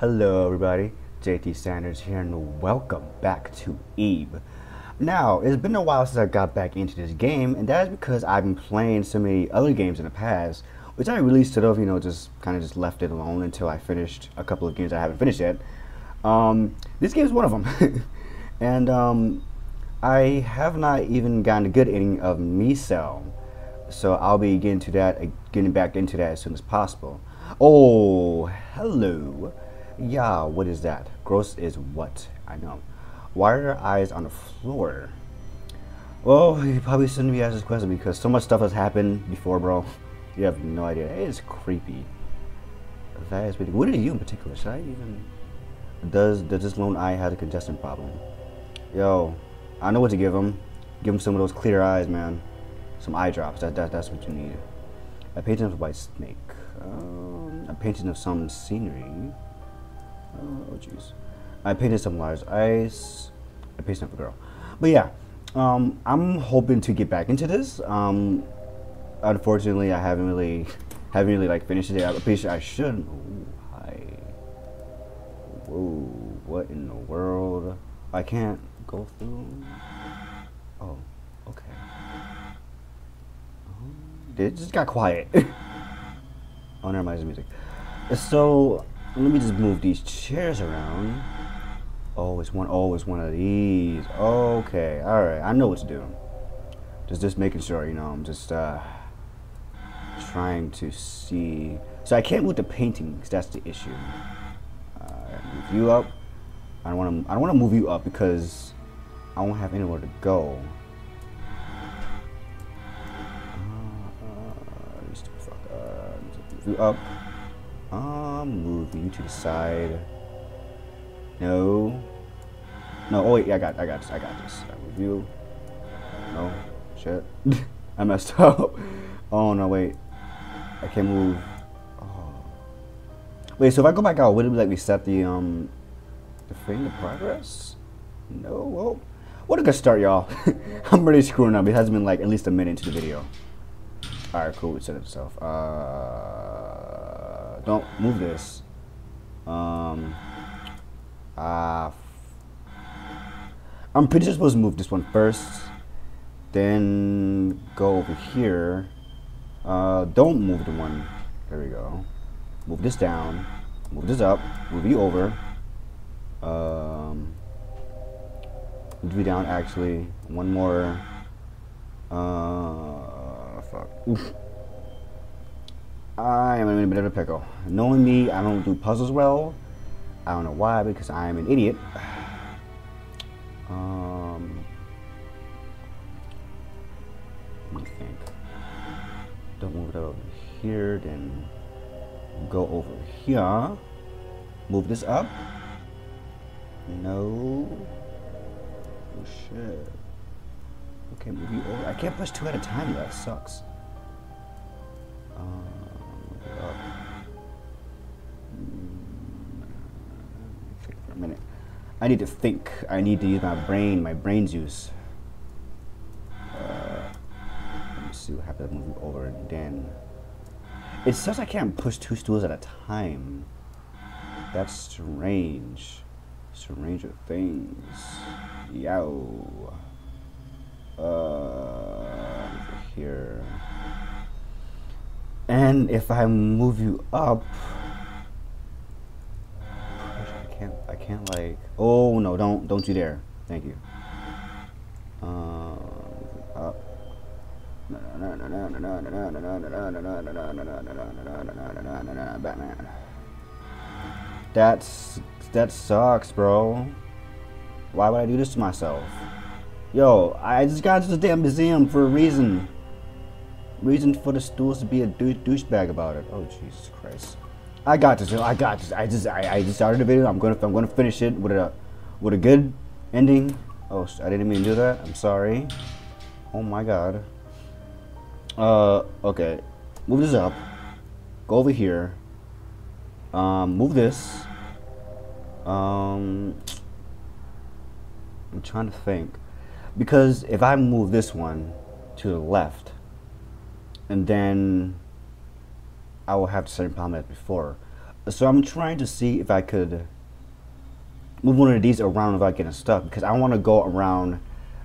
Hello everybody, JT Sanders here and welcome back to Ib. Now, it's been a while since I got back into this game and that is because I've been playing so many other games in the past which I really sort of, you know, just kind of just left it alone until I finished a couple of games I haven't finished yet. Um, this game is one of them. and um, I have not even gotten a good inning of Cell, So I'll be getting to that, uh, getting back into that as soon as possible. Oh, hello. Yeah, what is that? Gross is what? I know. Why are there eyes on the floor? Well, you probably shouldn't be asking this question because so much stuff has happened before, bro. You have no idea. It is creepy. That is pretty. What are you in particular? Should I even? Does does this lone eye have a congestion problem? Yo, I know what to give him. Give him some of those clear eyes, man. Some eye drops. That, that that's what you need. A painting of a white snake. Um, a painting of some scenery. Oh jeez. I painted some large eyes. I painted of a girl. But yeah, um, I'm hoping to get back into this. Um, unfortunately, I haven't really, haven't really like finished it. I'm I should. Ooh, hi. Whoa, what in the world? I can't go through. Oh, okay. Oh, it just got quiet. oh, never mind, music. So let me just move these chairs around. Oh, it's one. Oh, it's one of these. Okay, all right. I know what to do. Just, just making sure. You know, I'm just. uh trying to see. So I can't move the paintings. That's the issue. Uh, move you up. I don't want to. I don't want to move you up because I won't have anywhere to go. Uh, move you up. Um, move you to the side. No. No. Oh wait, yeah, I got. I got. This, I got this. I move you. No. Shit. I messed up. Oh no, wait. I can't move. Oh. Wait, so if I go back out, would it like reset the um the frame of progress? No. Well, what a good start, y'all. I'm really screwing up. It hasn't been like at least a minute into the video. All right, cool. It set itself. Uh, don't move this. Um. Uh, I'm pretty sure supposed to move this one first, then go over here. Uh, don't move the one. There we go. Move this down. Move this up. Move you over. Um, move you down, actually. One more. Uh, fuck. Oof. I am in a bit of a pickle. Knowing me, I don't do puzzles well. I don't know why, because I am an idiot. Um, let me think. Don't move it over here then go over here. Move this up. No. Oh shit. Okay move you over. I can't push two at a time that sucks. Um, minute. I need to think. I need to use my brain my brain juice Uh, let me see what happens moving over then it says I can't push two stools at a time. That's strange. Stranger things. Yo uh here. And if I move you up can't like oh no don't don't you dare thank you uh, up Batman. That's that sucks, bro. Why would I do this to myself? Yo, I just got to this damn museum for a reason. Reason for the stools to be a douchebag about it. Oh Jesus Christ! I got this. I got this. I just I, I just started the video. I'm gonna I'm gonna finish it with a with a good ending. Oh, I didn't mean to do that. I'm sorry. Oh my God. Uh, okay. Move this up. Go over here. Um, move this. Um, I'm trying to think. Because if I move this one to the left, and then I will have the same problem as before. So I'm trying to see if I could move one of these around without getting stuck because I want to go around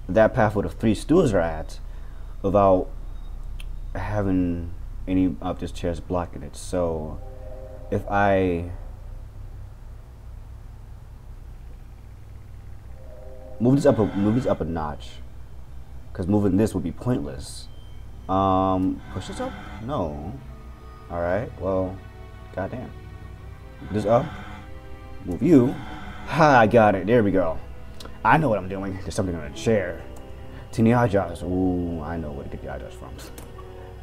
that path where the three stools are at without having any of these chairs blocking it. So if I move this up a move this up a notch because moving this would be pointless. Um, push this up? No. All right. Well, goddamn. This up. Move you. Ha! I got it. There we go. I know what I'm doing. There's something on a chair. Tini Ajas. Ooh, I know where to get the Ajas from.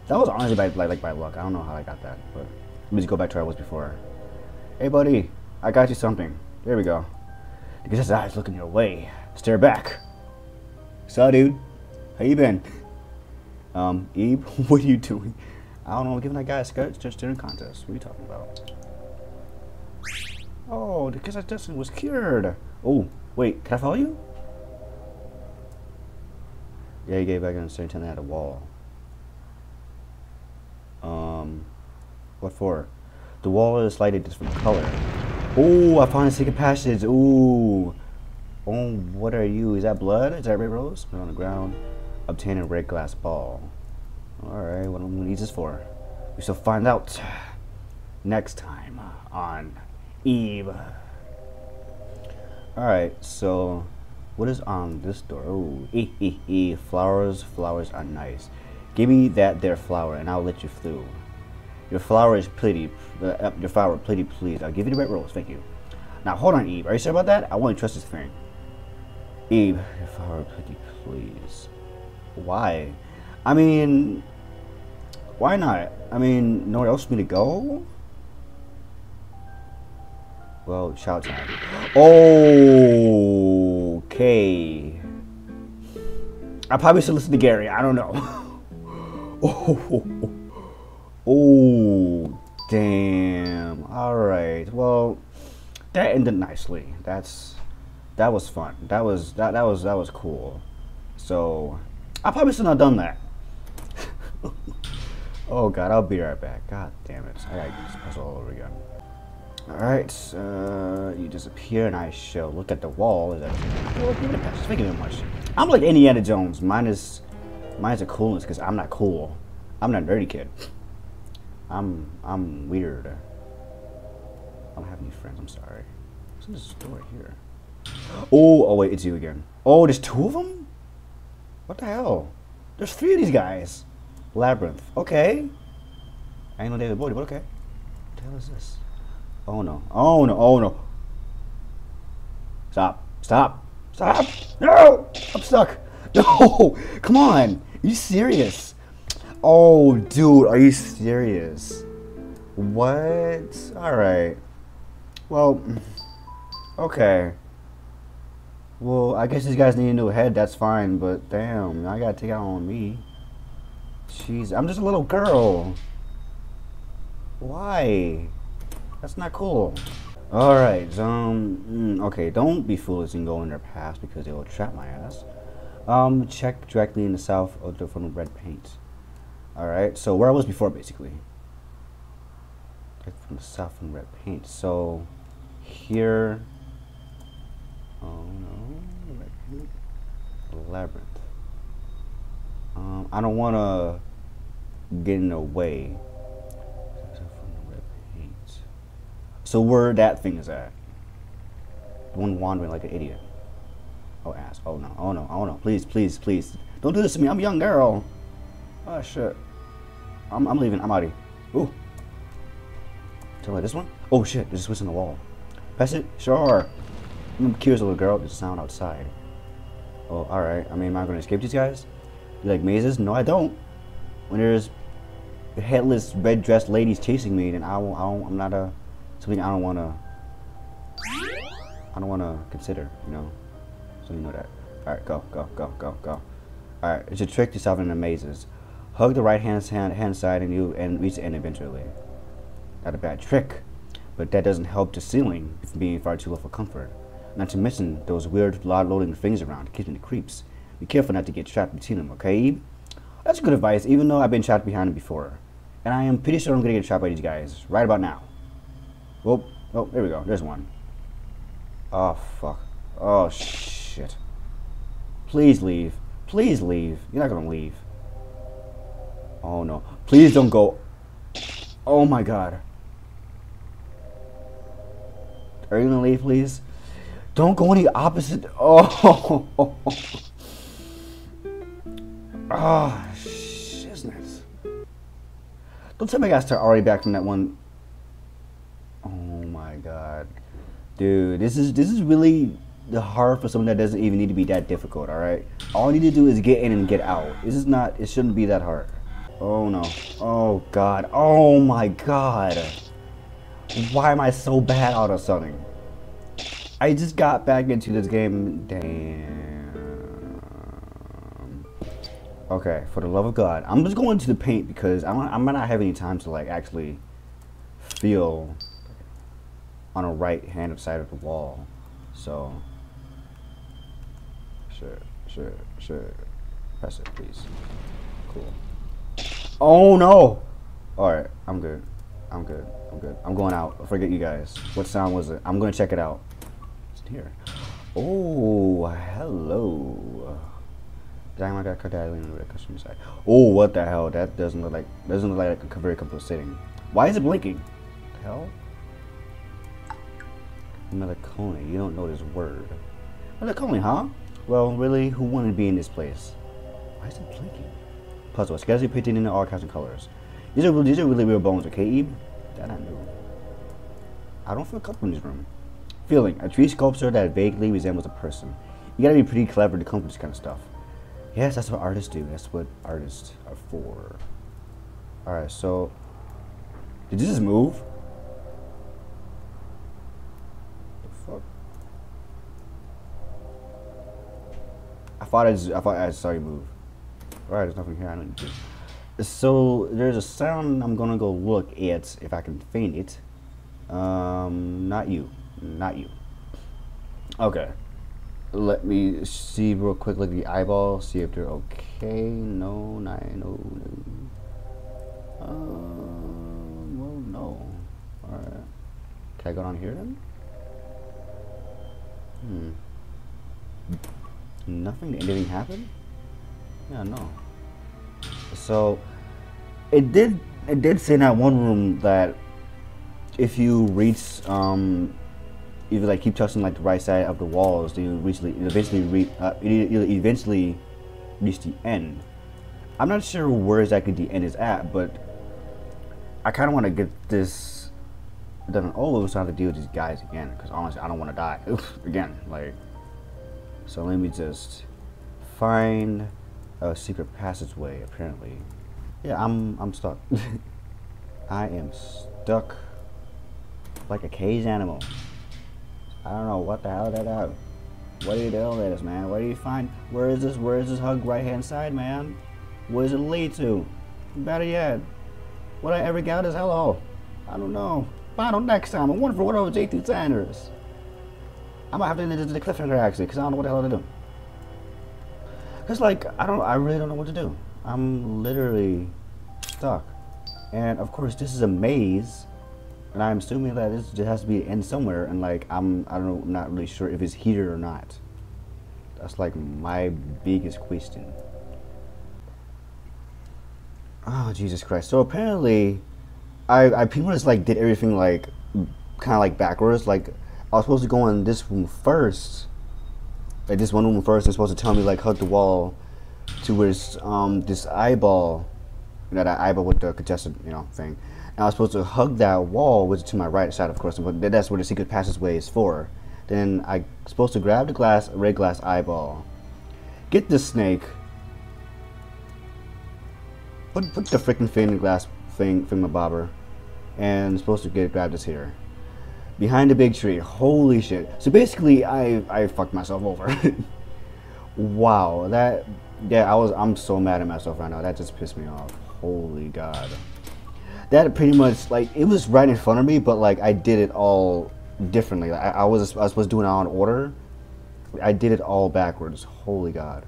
That was honestly by like, like by luck. I don't know how I got that, but let me just go back to where I was before. Hey, buddy. I got you something. There we go. Because his eyes looking your way. Stare back. So, dude. How you been? Um, Ib, what are you doing? I don't know, giving that guy a skirt just during contest. What are you talking about? Oh, the kiss destiny was cured. Oh, wait, can I follow you? Yeah, he gave back an uncertain at a wall. Um, what for? The wall is slightly different color. Oh, I found a secret passage. Ooh. Oh, what are you? Is that blood? Is that red rose? Put on the ground. Obtain a red glass ball. Alright, what am I going to use this for? We shall find out next time on Ib. Alright, so what is on this door? Oh, e e e. Flowers, flowers are nice. Give me that there flower, and I'll let you through. Your flower is pretty. Uh, your flower, pretty please. I'll give you the red rose. Thank you. Now hold on, Ib. Are you sure about that? I want to trust this thing. Ib, your flower, pretty please. Why? I mean, why not? I mean, nowhere else for me to go? Well, shout time. Okay. I probably should listen to Garry. I don't know. oh, oh, damn. All right. Well, that ended nicely. That's that was fun. That was that that was that was cool. So I probably shouldn't have done that. Oh god, I'll be right back. God damn it. I gotta all over again. Alright, uh, you disappear and I shall look at the wall. Is that well, give it much. I'm like Indiana Jones, minus minus a coolness because I'm not cool. I'm not a nerdy kid. I'm I'm weird. I don't have any friends, I'm sorry. What's in this door here? Oh, oh wait, it's you again. Oh, there's two of them? What the hell? There's three of these guys. Labyrinth. Okay. I ain't no David Bowie, but okay. What the hell is this? Oh no. Oh no. Oh no. Stop. Stop. Stop. No! I'm stuck. No! Come on. Are you serious? Oh, dude, are you serious? What? Alright. Well, okay. Well, I guess these guys need a new head. That's fine, but damn, I gotta take out on me. Jeez, I'm just a little girl. Why? That's not cool. Alright, um, mm, okay, don't be foolish and go in their paths because they will trap my ass. Um, check directly in the south of the from red paint. Alright, so where I was before, basically. From the south from red paint. So, here Oh no, labyrinth. Um, I don't want to get in the way. So where that thing is at? One wandering like an idiot. Oh ass. Oh no. Oh no. Oh no. Please, please, please. Don't do this to me. I'm a young girl. Oh shit. I'm, I'm leaving. I'm out of here. Ooh. Tell me this one? Oh shit. There's a switch on the wall. Press it? Sure. I'm curious, little girl. There's a sound outside. Oh, alright. I mean, am I going to escape these guys? You like mazes? No, I don't. When there's headless, red-dressed ladies chasing me, then I won't, I won't, I'm not a... Something I don't want to... I don't want to consider, you know? So you know that. Alright, go, go, go, go, go. Alright, it's a trick to solving the mazes. Hug the right hand, hand, hand side and you and reach the end eventually. Not a bad trick, but that doesn't help the ceiling from being far too low for comfort. Not to mention those weird loading things around, keeping the creeps. Be careful not to get trapped between them, okay? That's good advice, even though I've been trapped behind them before. And I am pretty sure I'm gonna get trapped by these guys right about now. Well, oh, there we go. There's one. Oh, fuck. Oh, shit. Please leave. Please leave. You're not gonna leave. Oh, no. Please don't go. Oh, my God. Are you gonna leave, please? Don't go any opposite. Oh. Oh, shizness. Don't tell me I gotta start already back from that one. Oh my god. Dude, this is this is really the hard for something that doesn't even need to be that difficult, alright? All I need to do is get in and get out. This is not it shouldn't be that hard. Oh no. Oh god. Oh my god. Why am I so bad out of something? I just got back into this game. Damn. Okay, for the love of God, I'm just going to the paint because I'm I might not have any time to like actually feel on a right hand side of the wall. So, sure, sure, sure. Press it, please. Cool. Oh no! All right, I'm good. I'm good. I'm good. I'm going out. Forget you guys. What sound was it? I'm gonna check it out. It's here. Oh, hello. Diamond got custom side. Oh, what the hell? That doesn't look like doesn't look like a very complete setting. Why is it blinking? The hell? Melancholy, you don't know this word. Melancholy, huh? Well, really, who wanted to be in this place? Why is it blinking? Puzzle, sketchy painted in all kinds of colors. These are these are really real bones, okay, Ib? That I knew. I don't feel comfortable in this room. Feeling a tree sculpture that vaguely resembles a person. You gotta be pretty clever to come with this kind of stuff. Yes, that's what artists do. That's what artists are for. Alright, so... Did you just move? The fuck? I thought I, just, I thought I saw you move. Alright, there's nothing here I need to. So, there's a sound I'm gonna go look at if I can find it. Um, not you. Not you. Okay let me see real quick, like the eyeball, see if they're okay. No, not, no, no. Uh, well, no. Alright. Can I go down here then? Hmm. Nothing? Anything happen? Yeah, no. So, it did, it did say in that one room that if you reach, um, if you like keep touching like the right side of the walls, then you eventually eventually re, uh, you eventually reach the end. I'm not sure where exactly the end is at, but I kind of want to get this done all over so I have to deal with these guys again. Because honestly, I don't want to die again. Like, so let me just find a secret passageway. Apparently, yeah, I'm I'm stuck. I am stuck like a caged animal. I don't know what the hell that out. What are you doing with this, man? Where do you find? Where is this? Where is this hug right hand side, man? Where does it lead to? Better yet, what I ever get is hello? I don't know. Final next time. I wonder for what over JT Sanders. I might have to end the cliffhanger actually, because I don't know what the hell to do. Cause like I don't, I really don't know what to do. I'm literally stuck, and of course this is a maze and I'm assuming that this just has to be in somewhere, and like I'm, I don't know, I'm not really sure if it's here or not. That's like my biggest question. Oh Jesus Christ! So apparently, I I pretty much like did everything like kind of like backwards. Like I was supposed to go in this room first, like this one room first. They're supposed to tell me like hug the wall to where um this eyeball, you know that eyeball with the congested you know thing and I was supposed to hug that wall, which is to my right side, of course, but that's where the secret passageway is for. Then I'm supposed to grab the glass, red glass eyeball, get the snake, put, put the freaking thing in the glass thing, thing my bobber, and I'm supposed to get grab this here. Behind the big tree. Holy shit. So basically, I, I fucked myself over. wow, that, yeah, I was, I'm so mad at myself right now. That just pissed me off. Holy God that pretty much like it was right in front of me, but like I did it all differently. I, I was I was supposed to do it on order. I did it all backwards. Holy God.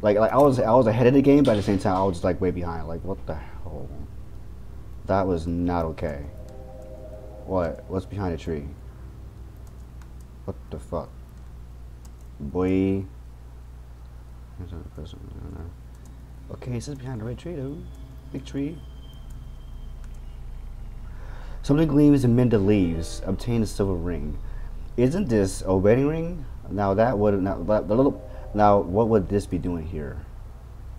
Like like I was I was ahead of the game, but at the same time I was just like way behind. Like what the hell? That was not okay. What? What's behind the tree? What the fuck? Boy. Okay, it says behind the red tree though. Big tree. Something gleams amid the leaves. Obtain a silver ring. Isn't this a wedding ring? Now that would now the little now what would this be doing here?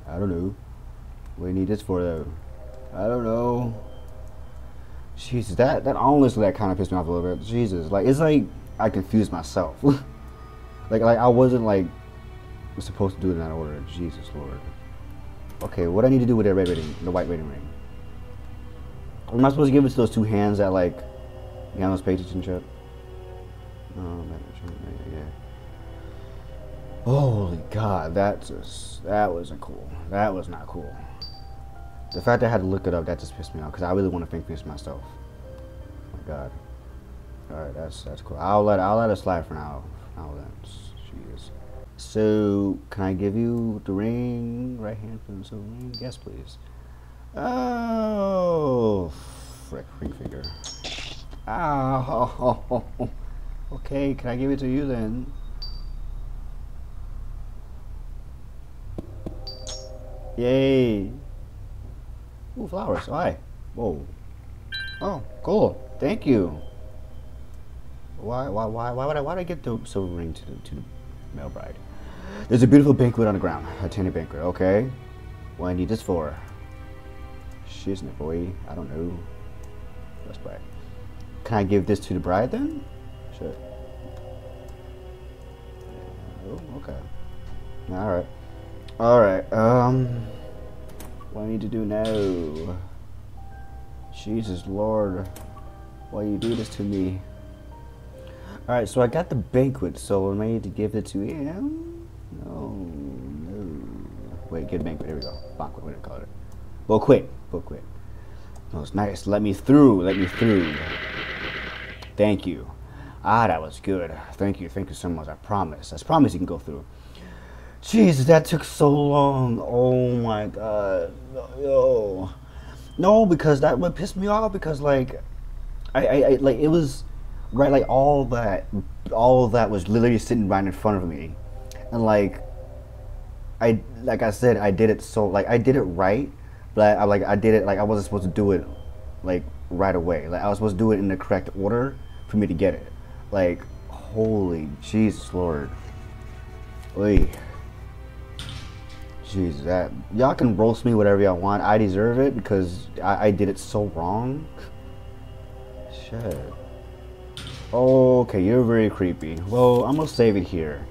I don't know. We need this for though? I don't know. Jesus, that that honestly that kind of pissed me off a little bit. Jesus, like it's like I confused myself. like like I wasn't like supposed to do it in that order. Jesus Lord. Okay, what I need to do with that red rating, the white rating ring? Am I supposed to give it to those two hands that like behind those pages and shit? Oh, yeah. Holy God, that's just that wasn't cool. That was not cool. The fact that I had to look it up, that just pissed me off because I really want to think this myself. Oh my God. All right, that's that's cool. I'll let I'll let it slide for now. Now then, jeez. So, can I give you the ring, right hand for the ring? Yes, please. Oh, frick, ring finger. Oh, okay, can I give it to you then? Yay. Ooh, flowers. Hi. Whoa. Oh, cool. Thank you. Why, why, why, why would I, why would I get the silver ring to the, to the male bride? There's a beautiful banquet on the ground. A tiny banquet. Okay. What I need this for? Shiznit boy. I don't know. Let's play. Can I give this to the bride then? Sure. Oh, okay. Alright. Alright, um... What do I need to do now? Jesus Lord. Why you do this to me? Alright, so I got the banquet, so am I need to give it to him? No, no. Wait, get banquet, here we go. Banquet, what do you call it? Well, quit. Well, quit. That was nice. Let me through. Let me through. Thank you. Ah, that was good. Thank you. Thank you so much. I promise. I promise you can go through. Jesus, that took so long. Oh my god. Yo. No, because that would piss me off because like I, I, I like it was right like all that all that was literally sitting right in front of me. And like I like I said, I did it so like I did it right, but I, like I did it like I wasn't supposed to do it like right away. Like I was supposed to do it in the correct order for me to get it. Like holy Jesus Lord. Oy. Jesus, that y'all can roast me whatever y'all want. I deserve it because I, I did it so wrong. Shit. Okay, you're very creepy. Well, I'm gonna save it here.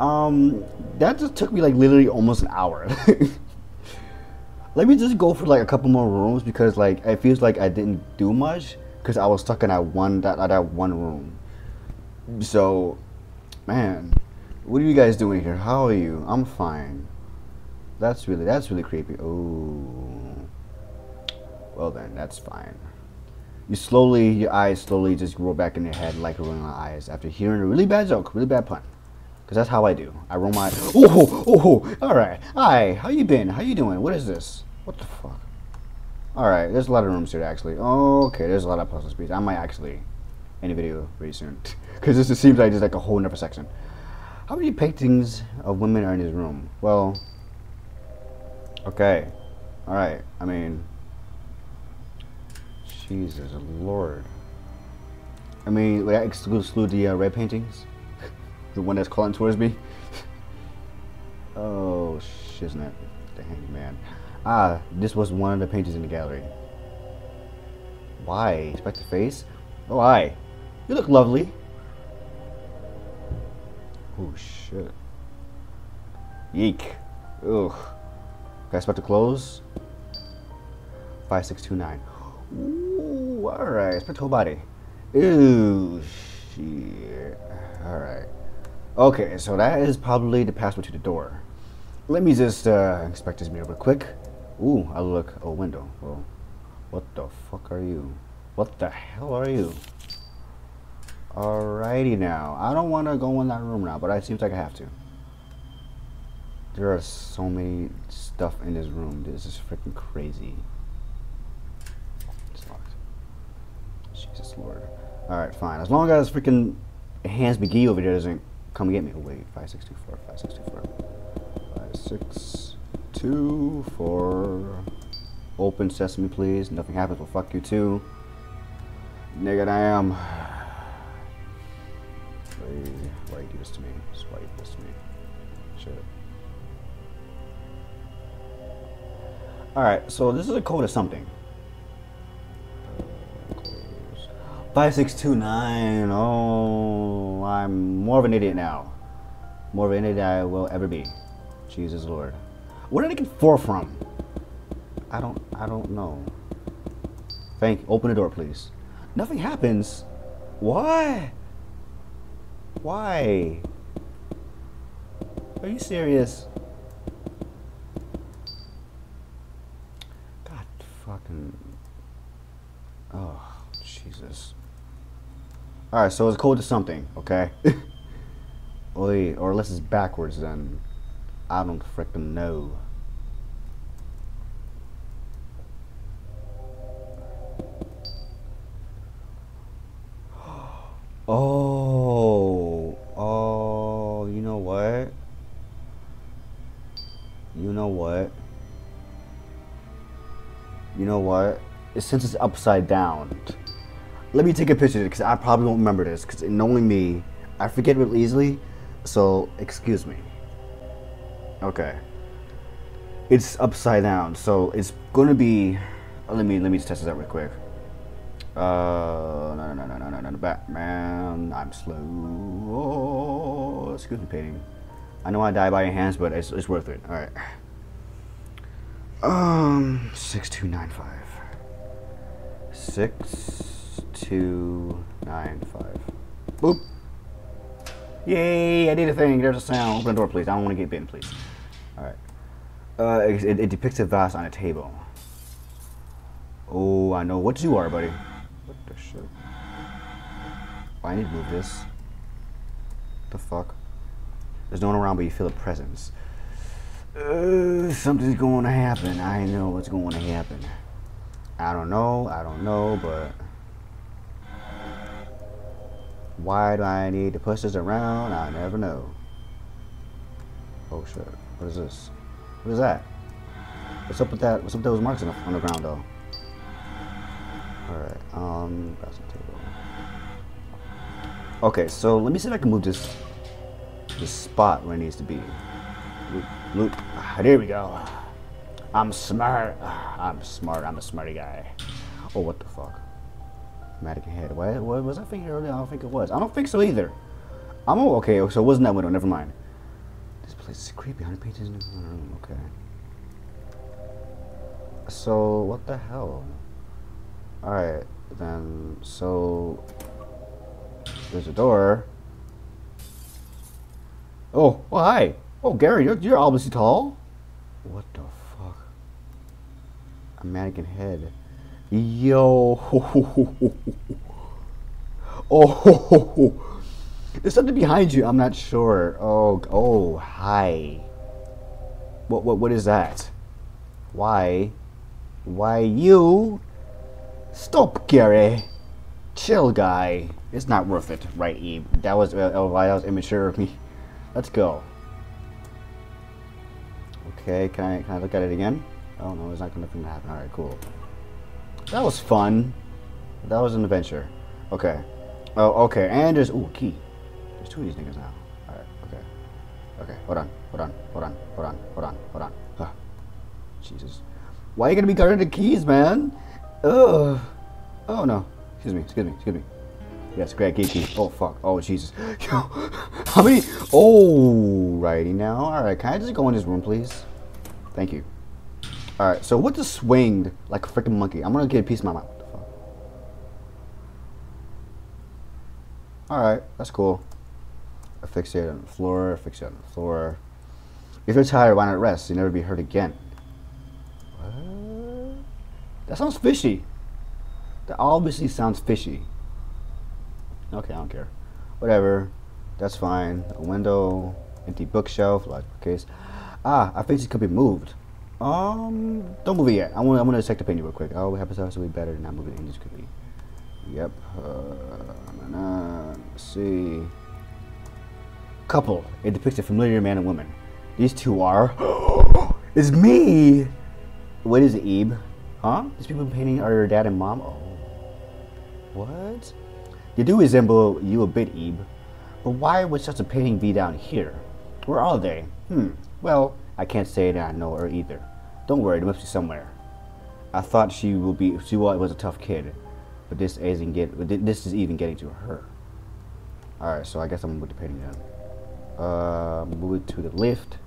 Um, that just took me like literally almost an hour. Let me just go for like a couple more rooms because like it feels like I didn't do much because I was stuck in that one that that one room. So, man, what are you guys doing here? How are you? I'm fine. That's really that's really creepy. Oh. Well then, that's fine. You slowly, your eyes slowly just roll back in your head like rolling eyes after hearing a really bad joke, really bad pun. Cause that's how I do. I roll my. Oh, oh, oh, all right. Hi, how you been? How you doing? What is this? What the fuck? All right, there's a lot of rooms here actually. Okay, there's a lot of puzzle speeds. I might actually end video pretty soon, cause this seems like just like a whole another section. How many paintings of women are in this room? Well, Okay. Alright. I mean, Jesus Lord. I mean, would that exclude, exclude the uh, red paintings? The one that's calling towards me? oh, shiznit. Dang, man. Ah, this was one of the paintings in the gallery. Why? Expect the face? Oh. You look lovely. Oh, shit. Yeek. Ugh. Guys about to close. 5629. Ooh, alright. Expect whole body. Ooh, shit. Alright. Okay, so that is probably the password to the door. Let me just uh, inspect this mirror real quick. Ooh, I look a window. Well, what the fuck are you? What the hell are you? Alrighty now. I don't want to go in that room now, but it seems like I have to. There are so many stuff in this room. This is freaking crazy. It's locked. Jesus Lord. Alright, fine. As long as freaking Hans McGee over there doesn't come get me. Oh, wait, 5624, 5624. 5624. Open sesame, please. Nothing happens, well, fuck you too. Nigga, I am. Why, why you do this to me? Why you do this to me? Shit. Alright, so this is a code of something. 5629. Oh, I'm more of an idiot now. More of an idiot I will ever be. Jesus Lord. Where did I get four from? I don't I don't know. Thank you. open the door please. Nothing happens. Why? Why? Are you serious? God fucking Oh, Jesus. Alright, so it's code to something, okay? Wait, or unless it's backwards then. I don't frickin' know. Oh, oh, you know what? You know what? You know what? Since it's upside down, let me take a picture because I probably won't remember this because knowing me, I forget real easily. So excuse me. Okay. It's upside down, so it's gonna be. Let me let me just test this out real quick. Uh, no, no, no, no, no, no, no, Batman, I'm slow. Oh, excuse me, painting. I know I die by your hands, but it's, it's worth it. All right. Um, six two nine five. Six two nine five. Boop. Yay! I did a thing. There's a sound. Open the door, please. I don't want to get bitten, please. All right. Uh, it, it depicts a vase on a table. Oh, I know what you are, buddy. What the shit? Oh, I need to move this. The fuck? There's no one around, but you feel a presence. Uh, something's going to happen. I know what's going to happen. I don't know. I don't know, but why do I need to push this around? I never know. Oh shit! What is this? What is that? What's up with that? What's up with those marks on the, on the ground though? Alright, um, table. Okay, so let me see if I can move this this spot where it needs to be. Loop, loop. Ah, there we go. I'm smart. Ah, I'm smart. I'm a smarty guy. Oh, what the fuck? Mannequin head. What, what was I thinking earlier? I don't think it was. I don't think so either. I'm okay. So it wasn't that window. Never mind. This place is creepy. 100 pages in the room. Okay. So what the hell? Alright, then, so... There's a door. Oh, oh hi! Oh, Garry, you're, you're obviously tall. What the fuck? A mannequin head. Yo! Oh! There's something behind you. I'm not sure. Oh, oh, hi. What, what, what is that? Why? Why you? Stop, Garry. Chill, guy. It's not worth it, right, Ib? That was uh, oh, that was immature of me. Let's go. Okay, can I can I look at it again? Oh no, it's not gonna happen. All right, cool. That was fun. That was an adventure. Okay. Oh, okay. And there's ooh key. There's two of these niggas now. All right. Okay. Okay. Hold on. Hold on. Hold on. Hold on. Hold on. Hold on. Huh. Jesus. Why are you gonna be guarding the keys, man? Ugh. Oh no. Excuse me. Excuse me. Excuse me. Yes, Greg Geeky. Oh fuck. Oh Jesus. How many? Oh, righty now. All right. Can I just go in this room, please? Thank you. All right. So what just swinged like a freaking monkey? I'm gonna get a piece of my mouth. All right. That's cool. I fix it on the floor. I fix it on the floor. If you're tired, why not rest? You'll never be hurt again. What? That sounds fishy. That obviously sounds fishy. Okay, I don't care. Whatever. That's fine. A window, empty bookshelf, like case. Ah, I think it could be moved. Um, don't move it yet. I want. I want to check the painting real quick. Oh, happens to be better than not moving it indiscreetly. Yep. Uh, let's see. Couple. It depicts a familiar man and woman. These two are. it's me! What is it, Ib? Huh? These people painting are your dad and mom? Oh. What? They do resemble you a bit, Ib. But why would such a painting be down here? Where are they? Hmm. Well, I can't say that I know her either. Don't worry, they must be somewhere. I thought she will be. She was a tough kid, but this isn't get. This is even getting to her. All right, so I guess I'm put the painting down. Uh, move it to the lift.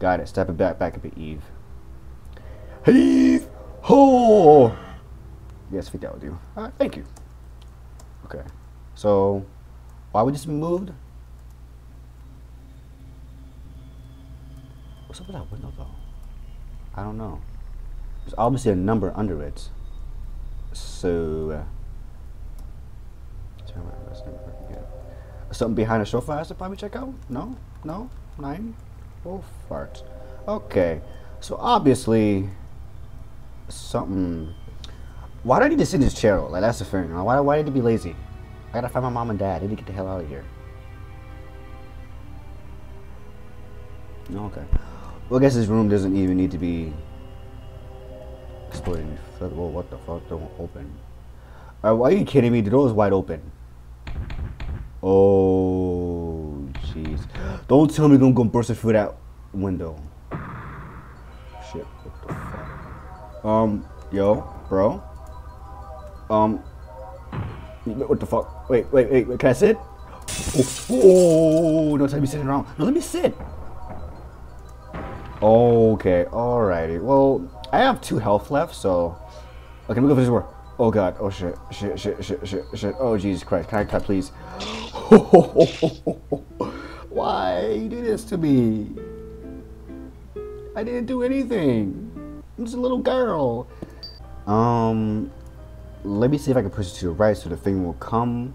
Got it. Step it back, back a bit, Ib. Ib! ho! Yes, fit that will do. All right, thank you. Okay, so why would this be moved? What's up with that window though? I don't know. There's obviously a number under it. So, uh, something behind the sofa I should probably check out? No? No? Nine? Oh, fart. Okay. So, obviously, something. Why do I need to sit in this chair? Like, that's the thing. Why, why did he be lazy? I gotta find my mom and dad. They need to get the hell out of here. Okay. Well, I guess this room doesn't even need to be exploding. Well, what the fuck? Don't open. Alright, why are you kidding me? The door is wide open. Oh, jeez. Don't tell me gonna burst through that window. Shit, what the fuck? Um, yo, bro. Um, what the fuck? Wait, wait, wait, wait can I sit? Oh, oh, don't tell me sitting around. No, let me sit. Okay, alrighty. Well, I have two health left, so... Okay, me go for this door. Oh god, oh shit, shit, shit, shit, shit, shit. Oh Jesus Christ, can I cut please? Why you do this to me? I didn't do anything. I'm just a little girl. Um, let me see if I can push it to the right so the thing will come.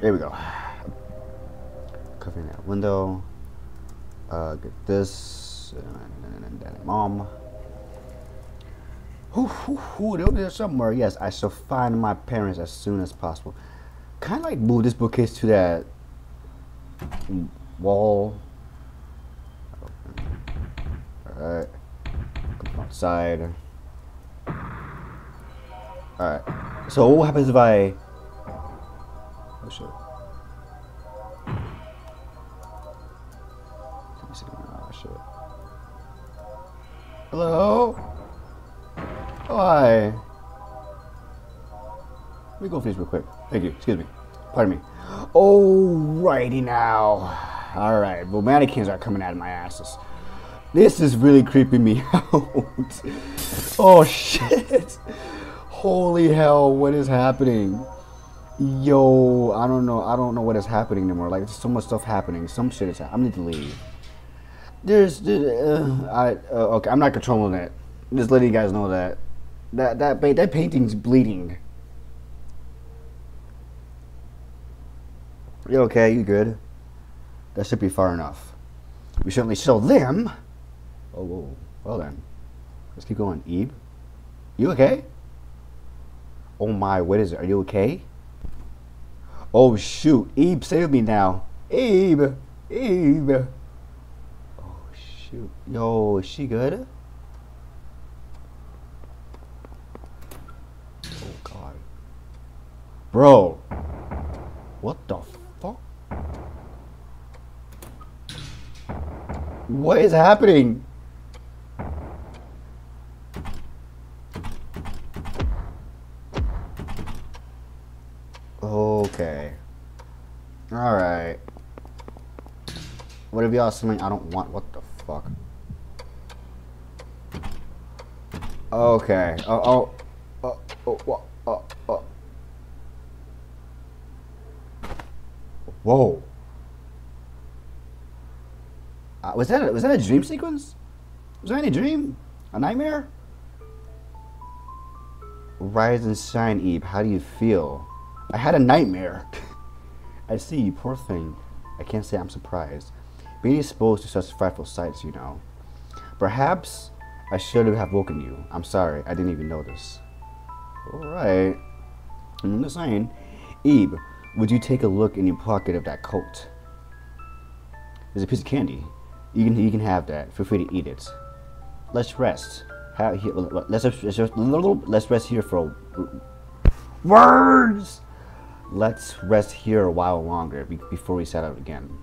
There we go covering that window. Uh, get this. And mom. Ooh, ooh, ooh, they're there somewhere. Yes, I shall find my parents as soon as possible. Kind of like move this bookcase to that wall. Alright. Come outside. Alright. So what happens if I... Oh shit. Hello? Oh, hi. Let me go finish real quick. Thank you. Excuse me. Pardon me. Alrighty now. Alright, well mannequins are coming out of my asses. This is really creeping me out. oh shit. Holy hell, what is happening? Yo, I don't know. I don't know what is happening anymore. Like, there's so much stuff happening. Some shit is happening. I need to leave. There's, uh, I uh, okay. I'm not controlling that. Just letting you guys know that that that that painting's bleeding. You okay? You good? That should be far enough. We certainly show them. Oh, whoa. well then, let's keep going. Ib, you okay? Oh my, what is it? Are you okay? Oh shoot, Ib, save me now. Ib, Ib. Shoot. Yo, is she good? Oh god. Bro. What the fuck? What is happening? Okay. Alright. Whatever y'all saying, I don't want. What the fuck? Okay. Oh, oh, oh, oh, oh, oh. Whoa. Uh, was that a, was that a dream sequence? Was that any dream? A nightmare? Rise and shine, Ib. How do you feel? I had a nightmare. I see poor thing. I can't say I'm surprised. Being exposed to such frightful sights, you know. Perhaps I should have woken you. I'm sorry, I didn't even notice. Alright. I'm just saying, Ib, would you take a look in your pocket of that coat? There's a piece of candy. You can you can have that. Feel free to eat it. Let's rest. Here, let's let's let's rest here for words. Let's rest here a while longer before we set out again.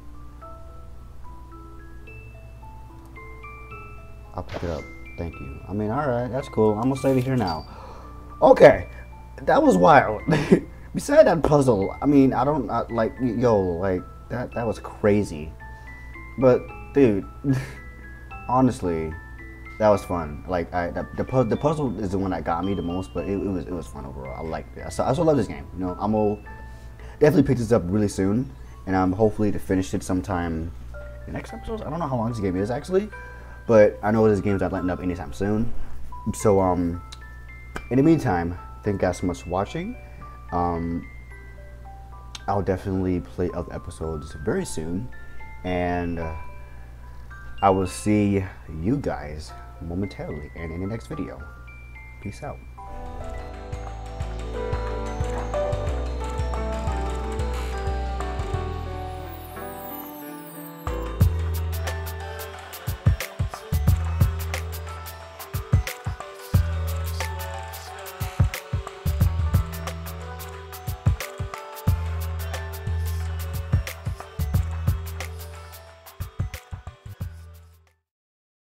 I'll pick it up. Thank you. I mean, all right, that's cool. I'm gonna save it here now. Okay, that was wild. Beside that puzzle, I mean, I don't I, like yo like that. That was crazy. But dude, honestly, that was fun. Like I, the, the, the puzzle is the one that got me the most, but it, it was it was fun overall. I like it. I also love this game. You know, I'm gonna definitely pick this up really soon, and I'm hopefully to finish it sometime. The next episodes. I don't know how long this game is actually, but I know this game's not letting up anytime soon. So um, in the meantime, thank you guys so much for watching. Um, I'll definitely play other episodes very soon, and uh, I will see you guys momentarily and in the next video. Peace out.